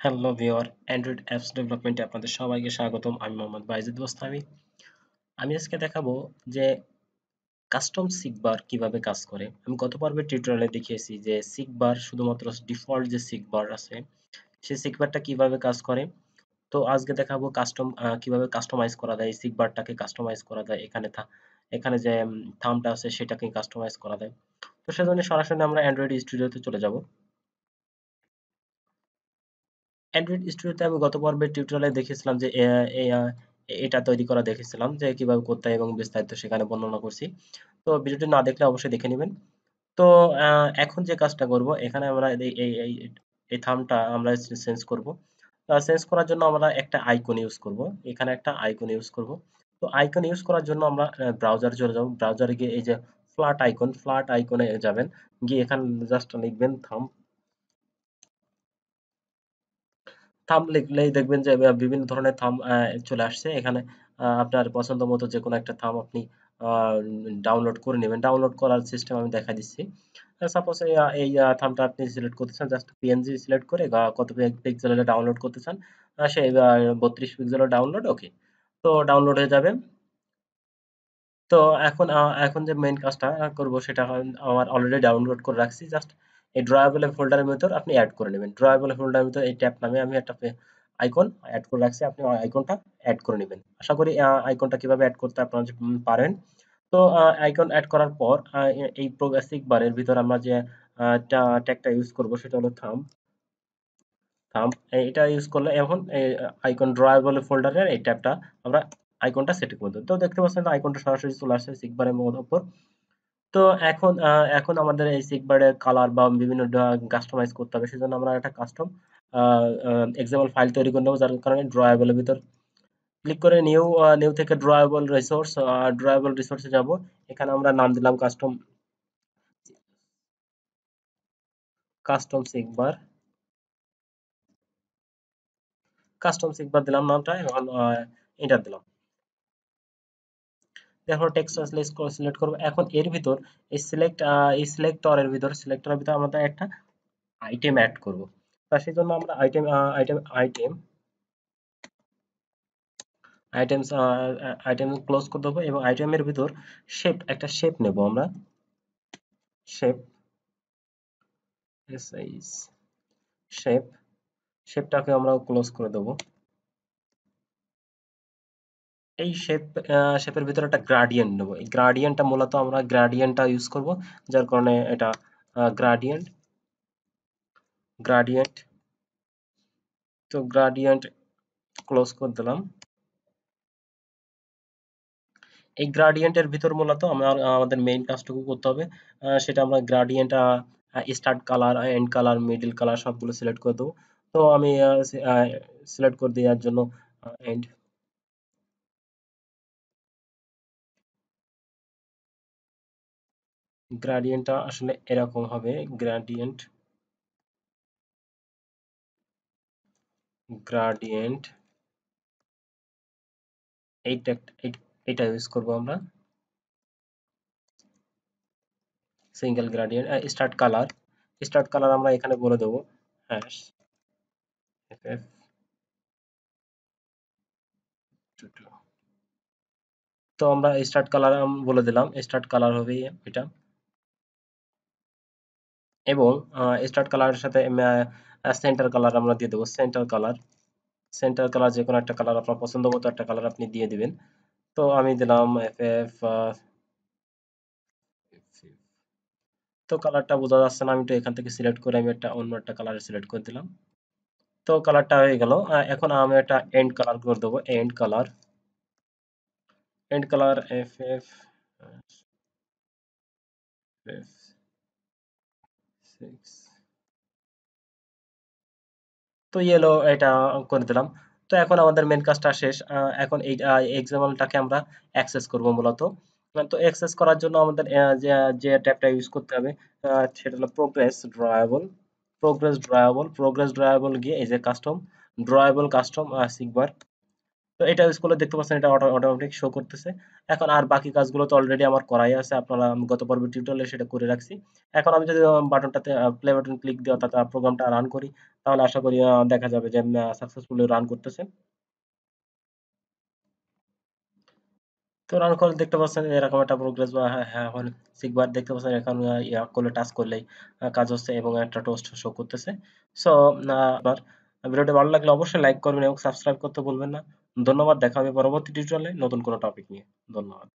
Hello viewer Android apps ডেভেলপমেন্টে আপনাদের সবাইকে স্বাগতম। আমি মোহাম্মদ বাইজিদ বোস্তামি আমি আজকে দেখাবো যে কাস্টম সিকবার কীভাবে কাজ করে। আমি গত পর্বের টিউটোরিয়ালে দেখিয়েছি যে সিকবার শুধুমাত্র ডিফল্ট যে সিকবার আছে সেই সিকবারটা কীভাবে কাজ করে। তো আজকে দেখাবো কাস্টম কীভাবে কাস্টমাইজ করা যায় সিকবারটাকে কাস্টমাইজ করা যায়, এখানে এখানে যে থামটা আছে সেটাকে কাস্টমাইজ করা যায়। তো সেজন্য সরাসরি আমরা অ্যান্ড্রয়েড স্টুডিওতে চলে যাব। অ্যান্ড্রয়েড স্টুডিওতে আমি গত পর্বের টিউটোরিয়ালে দেখেছিলাম যে এটা তৈরি করা দেখেছিলাম যে কীভাবে করতে হয় এবং বিস্তারিত সেখানে বর্ণনা করছি। তো ভিডিওটি না দেখলে অবশ্যই দেখে নেবেন। তো এখন যে কাজটা করব, এখানে আমরা এই এই থামটা আমরা চেঞ্জ করব। চেঞ্জ করার জন্য আমরা একটা আইকন ইউজ করব। এখানে একটা আইকন ইউজ করব। তো আইকন ইউজ করার জন্য আমরা ব্রাউজার চলে যাব। ব্রাউজারে গিয়ে এই যে ফ্ল্যাট আইকন ফ্ল্যাট আইকনে যাবেন। গিয়ে এখানে জাস্ট লিখবেন থাম থাম লিখলেই দেখবেন যে বিভিন্ন ধরনের থাম চলে আসছে। এখানে আপনার পছন্দ মতো যে কোনো একটা থাম আপনি ডাউনলোড করে নেবেন। ডাউনলোড করার সিস্টেম আমি দেখা দিচ্ছি। সাপোজ এই থামটা আপনি সিলেক্ট করতে চান জাস্ট পিএনজি সিলেক্ট করে কত পিক্সেলে ডাউনলোড করতে চান সে বত্রিশ পিক্সেলের ডাউনলোড ওকে তো ডাউনলোড হয়ে যাবে। তো এখন এখন যে মেইন কাজটা করব, সেটা আমার অলরেডি ডাউনলোড করে রাখছি। জাস্ট এই ড্রয়াবল ফোল্ডারের ভিতর আপনি অ্যাড করে নেবেন। ড্রয়াবল ফোল্ডারের ভিতর এই ট্যাব নামে আমি একটা আইকন অ্যাড করে রাখছি, আপনি আইকনটা অ্যাড করে নেবেন। আশা করি আইকনটা কীভাবে অ্যাড করতে আপনারা পারেন। তো আইকন অ্যাড করার পর এই প্রোগ্রেসিভ বারের ভিতর আমরা যে ট্যাগটা ইউজ করব সেটা হলো থাম থাম এটা ইউজ করলে এখন আইকন ড্রয়াবল ফোল্ডারের এই ট্যাবটা আমরা আইকনটা সেট করে দেব তো দেখতে পাচ্ছেন আইকনটা সরাসরি চলে আসছে সিগবারের উপর। তো এখন এখন আমাদের এই সিগবারের কালার বা বিভিন্ন কাস্টমাইজ করতে হবে, সেজন্য আমরা একটা কাস্টম এক্সাম্পল ফাইল তৈরি করে নেব, যার কারণে ড্রয়াবলের ভিতর ক্লিক করে নিউ নিউ থেকে ড্রয়াবল রিসোর্স ড্রয়াবল রিসোর্সে যাব। এখানে আমরা নাম দিলাম custom custom seekbar custom seekbar দিলাম নামটা, এখন এন্টার দিলাম। তারপর টেক্সট সিলেক্ট করব। এখন এর ভিতর এই সিলেক্ট এই সিলেক্টরের ভিতর সিলেক্টরের ভিতর আমরা একটা আইটেম অ্যাড করব। তার সেই জন্য আমরা item item item items item close করে দেবো এবং আইটেমের ভিতর শেপ একটা শেপ নেব আমরা। শেপ শেপ শেপটাকে আমরা ক্লোজ করে দেবো। এই শেপ শেপের ভিতরে একটা গ্রাডিয়েন্ট নেব। এই গ্রাডিয়েন্টটা মূলত আমরা গ্রাডিয়েন্টটা ইউজ করব, যার কারণে এটা গ্রাডিয়েন্ট গ্রাডিয়েন্ট তো গ্রাডিয়েন্ট ক্লোজ করে দিলাম। এই গ্রাডিয়েন্টের ভিতর মূলত আমরা, আমাদের মেইন কাজটুকু করতে হবে সেটা আমরা gradient start colour end colour middle colour সবগুলো সিলেক্ট করে দেবো। তো আমি সিলেক্ট করে দেওয়ার জন্য এন্ড গ্রাডিয়েন্টটা আসলে এরকম হবে গ্রাডিয়েন্ট গ্রাডিয়েন্ট এইটা এটা ইউজ করব আমরা। Single gradient start colour start colour আমরা এখানে বলে দেব হ্যাশ এফএফ তো আমরা স্টার্ট কালার বলে দিলাম স্টার্ট কালার হবে এটা। এবং স্টার্ট কালারের সাথে সেন্টার কালার আমরা দিয়ে দেবো। সেন্টার কালার সেন্টার কালার যে কোনো একটা কালার আপনার পছন্দ মতো একটা কালার আপনি দিয়ে দিবেন। তো আমি দিলাম এফ এফ তো কালারটা বোঝা যাচ্ছে না, আমি তো এখান থেকে সিলেক্ট করে আমি একটা অন্য একটা কালার সিলেক্ট করে দিলাম। তো কালারটা হয়ে গেল। এখন আমি একটা এন্ড কালার করে দেবো। End colour end colour F F তো ইয়েলো এটা করে দিলাম। তো এখন আমাদের মেন কাজটা শেষ। এখন এই এক্সাম্পলটাকে আমরা অ্যাক্সেস করব মূলত। তো অ্যাক্সেস করার জন্য আমাদের যে ট্যাবটা ইউজ করতে হবে সেটা হলো progress drawable progress drawable progress drawable গিয়ে এই যে কাস্টম ড্রয়াবল কাস্টম সিকবার তো এটা ইউজ করলে দেখতে পাচ্ছেন এটা অটোমেটিক শো করতেছে। এখন আর বাকি কাজগুলো তো অলরেডি আমার করাই আছে, আপনারা আমি গত পর্বের টিউটোরিয়ালে সেটা করে রাখছি। এখন আমি যদি বাটনটাতে প্লে বাটন ক্লিক দিয়ে অর্থাৎ প্রোগ্রামটা রান করি, তাহলে আশা করি দেখা যাবে যে সাকসেসফুলি রান করতেছে। তো রান করলে দেখতে পাচ্ছেন এরকম একটা প্রোগ্রেস বা হ্যাঁ হ্যাঁ সিকবার দেখতে পাচ্ছেন এখন ইয়া করলে টাচ করলেই কাজ হচ্ছে এবং একটা টোস্ট শো করতেছে। সো আপনার ভিডিওটি ভালো লাগলে অবশ্যই লাইক করবেন এবং সাবস্ক্রাইব করতে ভুলবেন না। ধন্যবাদ দেখা হবে পরবর্তী টিউটোরিয়ালে নতুন কোনো টপিক নিয়ে। ধন্যবাদ।